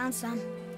Found some.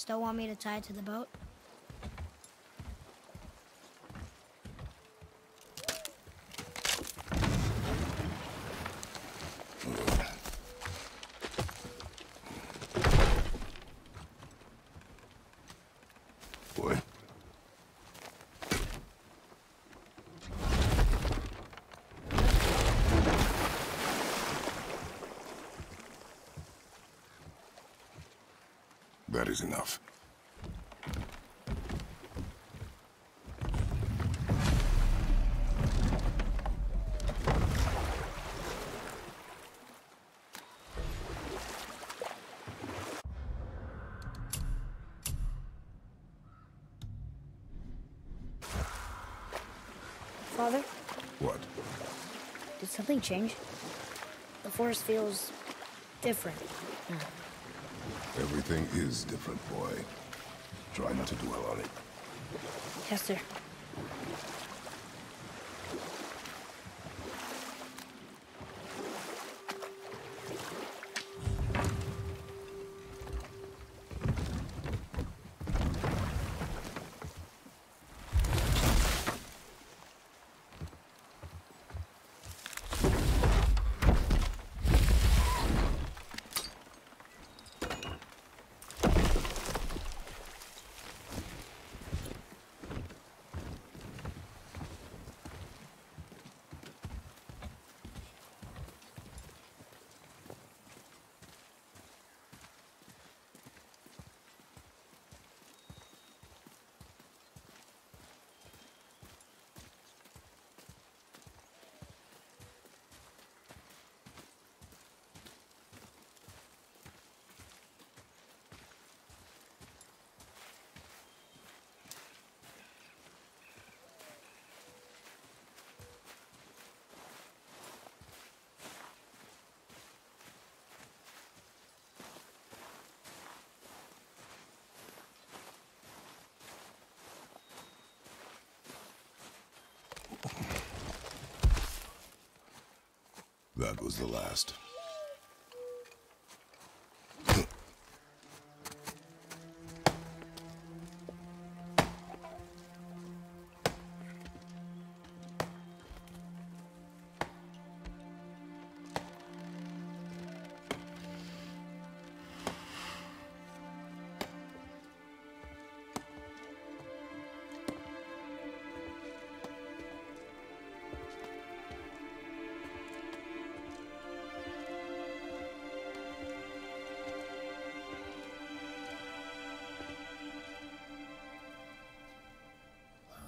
Still want me to tie it to the boat? Boy. That is enough. Father, What? did something change? The forest feels different. now. Everything is different, boy. Try not to dwell on it. Yes, sir. That was the last.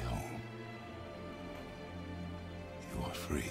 Home. You are free.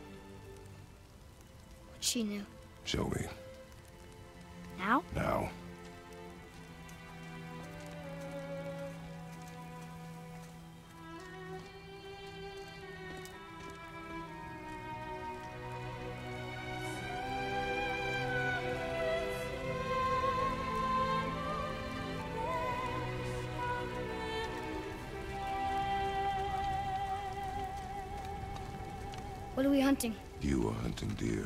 She knew. Show me. Now? Now. What are we hunting? You are hunting deer.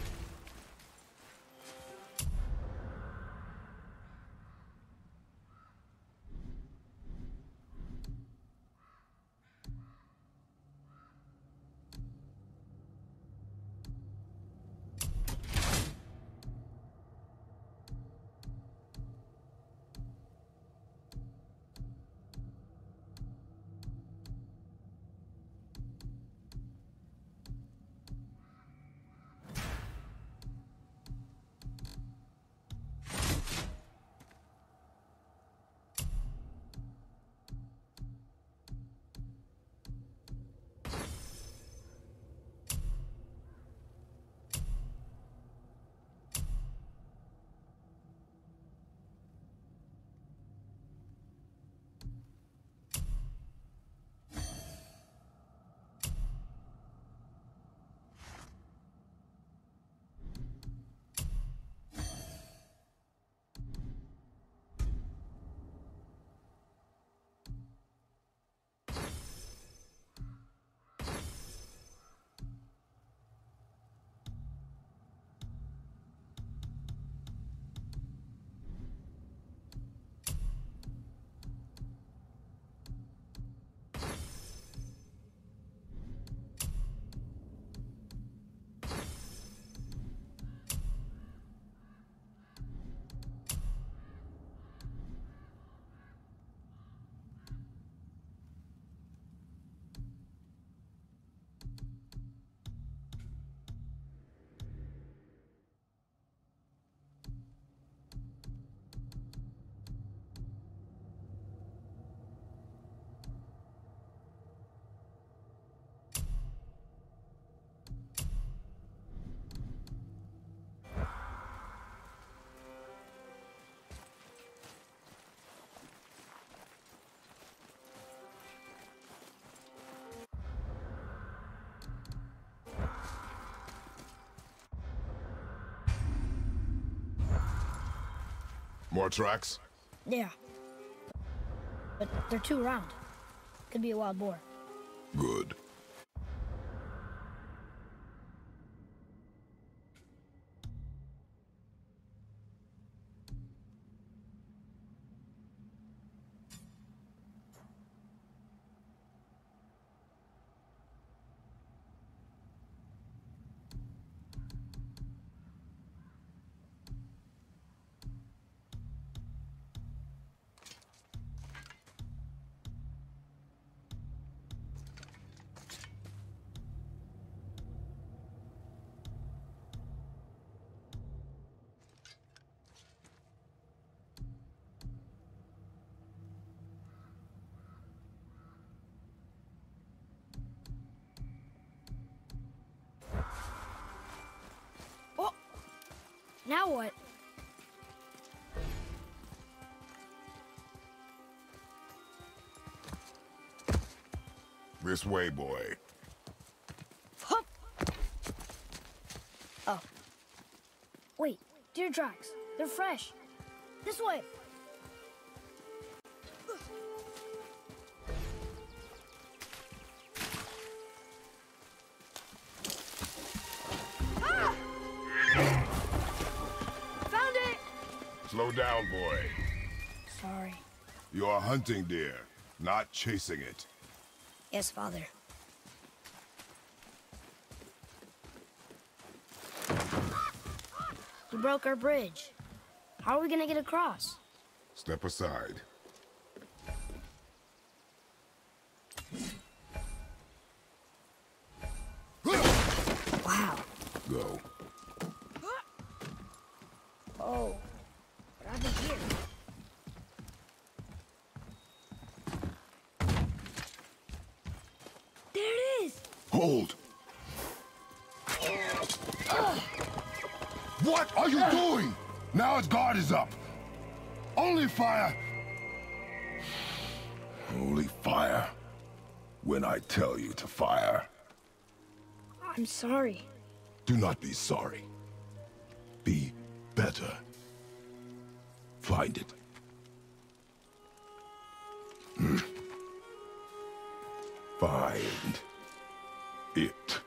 More tracks? Yeah. But they're too round. Could be a wild boar. Good. Now what? This way, boy. Hup! Oh. Wait, deer tracks. They're fresh. This way. Hunting deer, not chasing it. Yes, father. You broke our bridge. How are we gonna get across? Step aside. Wow. Go. Oh. What happened here? There it is! Hold! What are you doing? Now his guard is up. Only fire. Only fire. When I tell you to fire. I'm sorry. Do not be sorry. Be better. Find it. Hmm. Find it.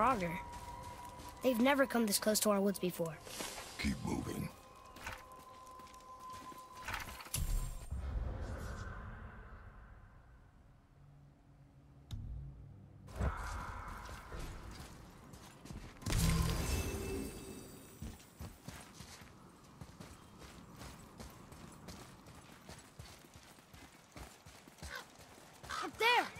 Draugr. They've never come this close to our woods before. Keep moving. Up there!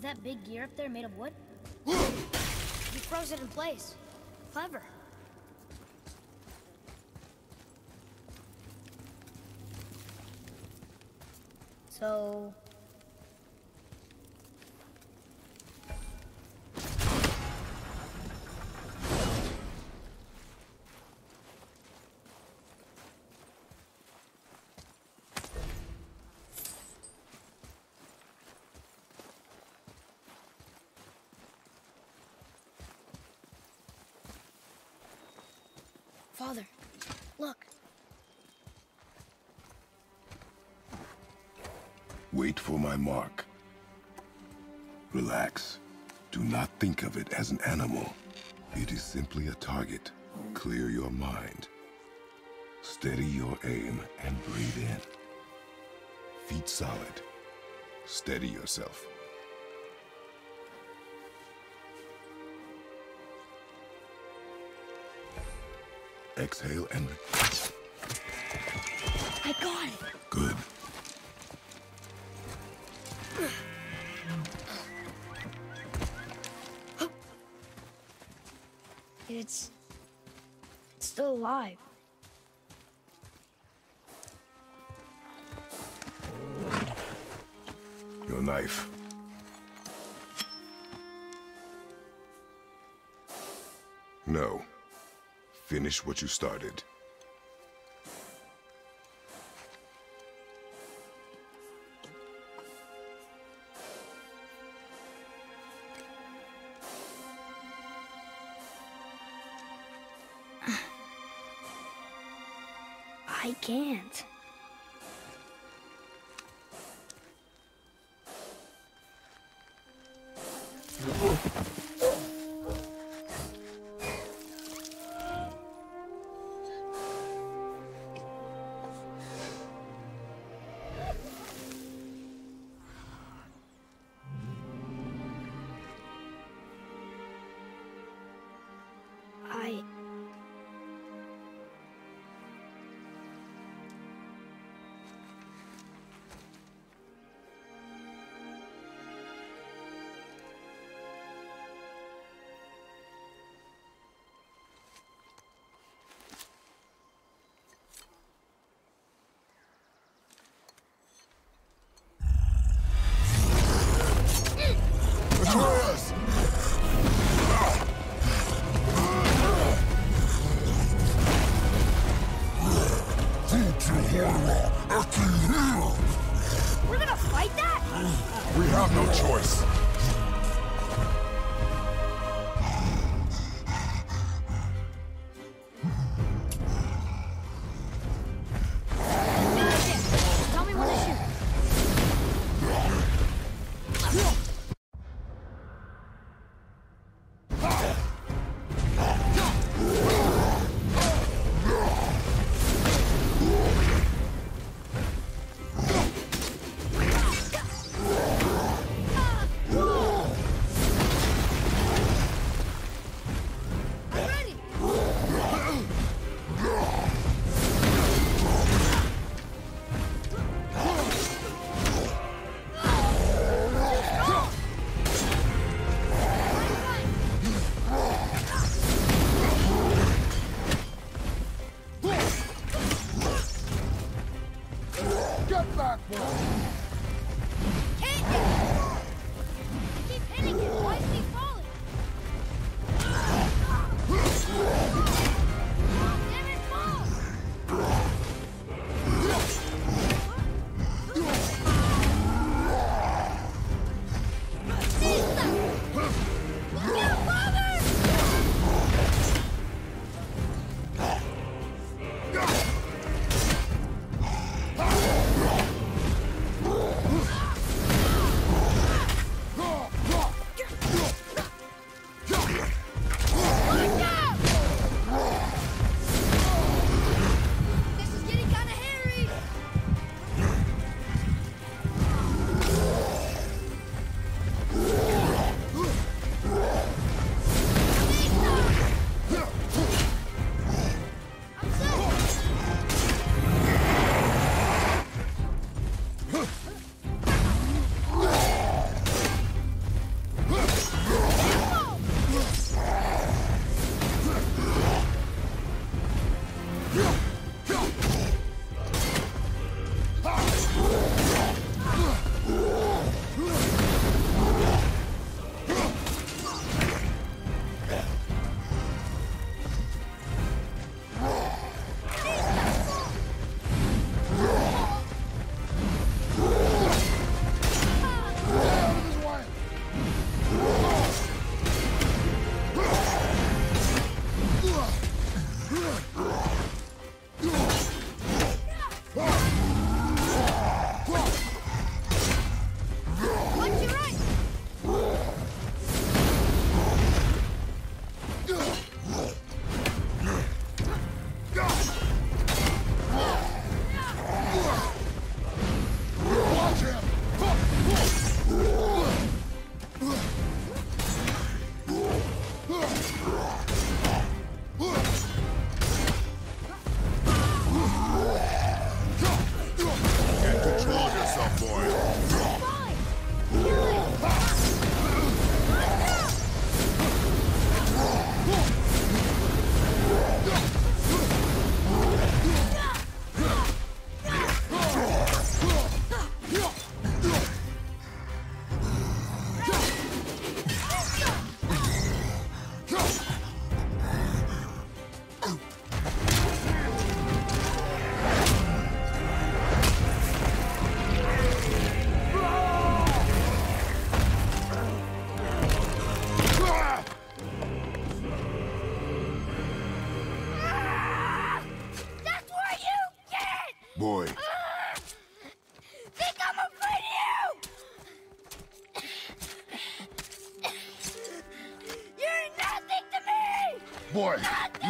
Is that big gear up there made of wood? he froze it in place. Clever. So... Father, look. Wait for my mark. Relax. Do not think of it as an animal. It is simply a target. Clear your mind. Steady your aim and breathe in. Feet solid. Steady yourself. Exhale and... I got it. Good. It's... It's still alive. Your knife. Finish what you started. I can't.